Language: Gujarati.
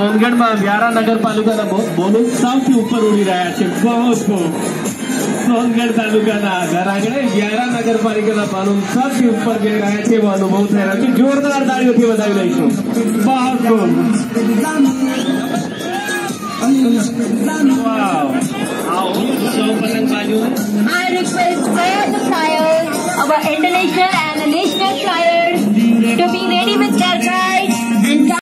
સોનગઢમાં વ્યારા નગરપાલિકાના બોલું સૌથી ઉપર ઉડી રહ્યા છે. પહોંચો સોનગઢ તાલુકાના ઘર આગળ વ્યારા નગરપાલિકાના બાલુન સૌથી ઉપર જઈ રહ્યા છે એવો અનુભવ થઈ રહ્યો છે. જોરદાર તાળીઓથી વધાવી લઈશું. બહુ વાવ. આવો. સૌ પતંગ બાજુ.